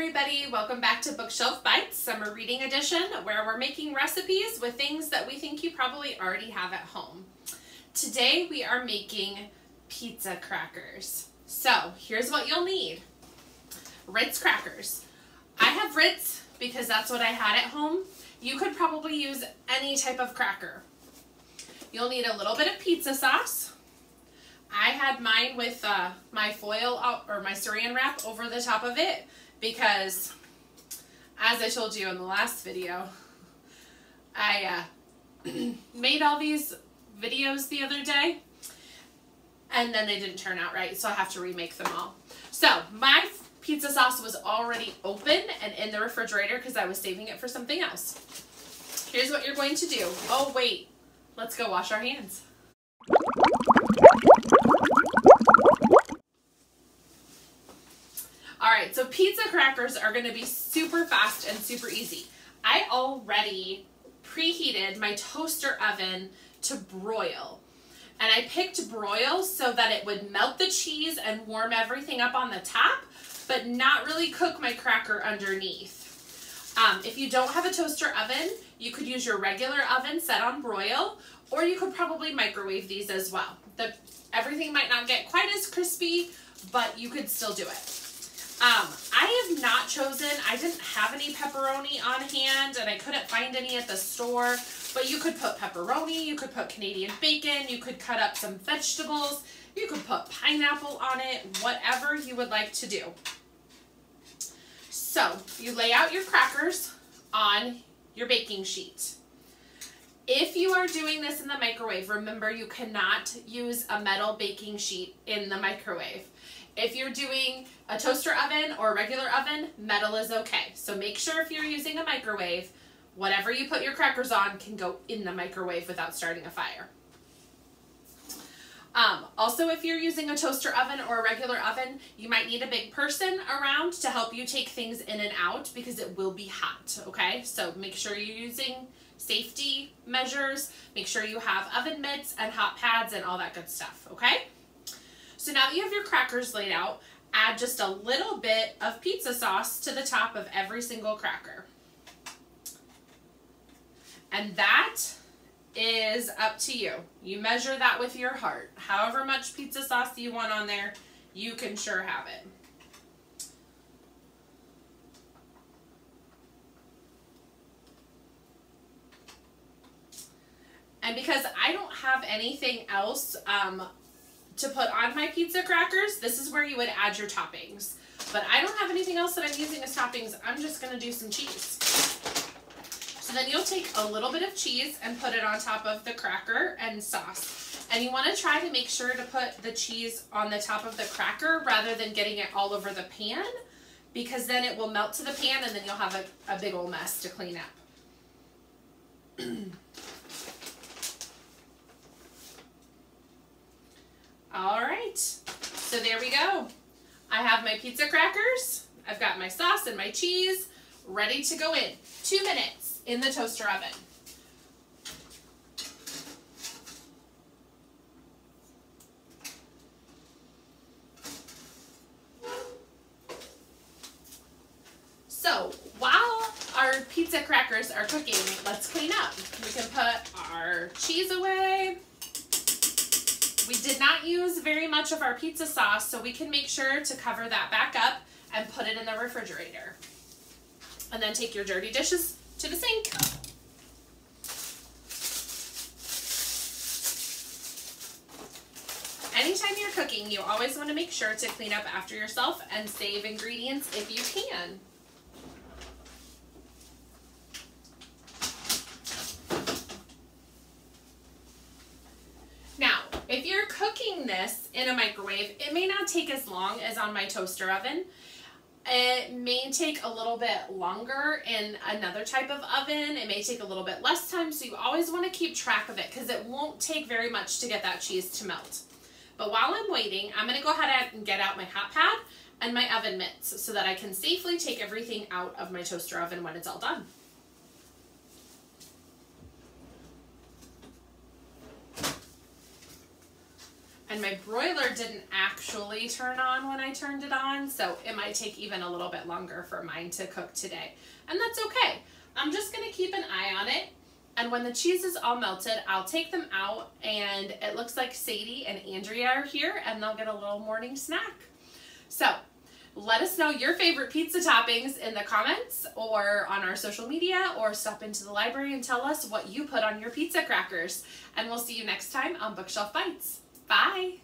everybody, welcome back to Bookshelf Bites Summer Reading Edition, where we're making recipes with things that we think you probably already have at home. Today we are making pizza crackers. So here's what you'll need. Ritz crackers. I have Ritz because that's what I had at home. You could probably use any type of cracker. You'll need a little bit of pizza sauce. I had mine with uh, my foil or my saran wrap over the top of it because as I told you in the last video, I uh, made all these videos the other day and then they didn't turn out right, so I have to remake them all. So my pizza sauce was already open and in the refrigerator because I was saving it for something else. Here's what you're going to do. Oh wait, let's go wash our hands. All right, so pizza crackers are gonna be super fast and super easy. I already preheated my toaster oven to broil. And I picked broil so that it would melt the cheese and warm everything up on the top, but not really cook my cracker underneath. Um, if you don't have a toaster oven, you could use your regular oven set on broil, or you could probably microwave these as well. The, everything might not get quite as crispy, but you could still do it. Um, I have not chosen, I didn't have any pepperoni on hand and I couldn't find any at the store, but you could put pepperoni, you could put Canadian bacon, you could cut up some vegetables, you could put pineapple on it, whatever you would like to do. So you lay out your crackers on your baking sheet. If you are doing this in the microwave, remember you cannot use a metal baking sheet in the microwave. If you're doing a toaster oven or a regular oven, metal is okay. So make sure if you're using a microwave, whatever you put your crackers on can go in the microwave without starting a fire. Um, also, if you're using a toaster oven or a regular oven, you might need a big person around to help you take things in and out because it will be hot, okay? So make sure you're using safety measures. Make sure you have oven mitts and hot pads and all that good stuff, okay? So now that you have your crackers laid out, add just a little bit of pizza sauce to the top of every single cracker. And that is up to you. You measure that with your heart. However much pizza sauce you want on there, you can sure have it. And because I don't have anything else um, to put on my pizza crackers, this is where you would add your toppings. But I don't have anything else that I'm using as toppings. I'm just going to do some cheese. So then you'll take a little bit of cheese and put it on top of the cracker and sauce. And you want to try to make sure to put the cheese on the top of the cracker rather than getting it all over the pan because then it will melt to the pan and then you'll have a, a big old mess to clean up. All right, so there we go. I have my pizza crackers, I've got my sauce and my cheese ready to go in. Two minutes in the toaster oven. So while our pizza crackers are cooking, let's clean up. We can put our cheese away. We did not use very much of our pizza sauce, so we can make sure to cover that back up and put it in the refrigerator. And then take your dirty dishes to the sink. Anytime you're cooking, you always want to make sure to clean up after yourself and save ingredients if you can. If you're cooking this in a microwave, it may not take as long as on my toaster oven. It may take a little bit longer in another type of oven. It may take a little bit less time, so you always want to keep track of it because it won't take very much to get that cheese to melt. But while I'm waiting, I'm going to go ahead and get out my hot pad and my oven mitts so that I can safely take everything out of my toaster oven when it's all done. And my broiler didn't actually turn on when I turned it on, so it might take even a little bit longer for mine to cook today. And that's okay. I'm just gonna keep an eye on it. And when the cheese is all melted, I'll take them out and it looks like Sadie and Andrea are here and they'll get a little morning snack. So let us know your favorite pizza toppings in the comments or on our social media or stop into the library and tell us what you put on your pizza crackers. And we'll see you next time on Bookshelf Bites. Bye!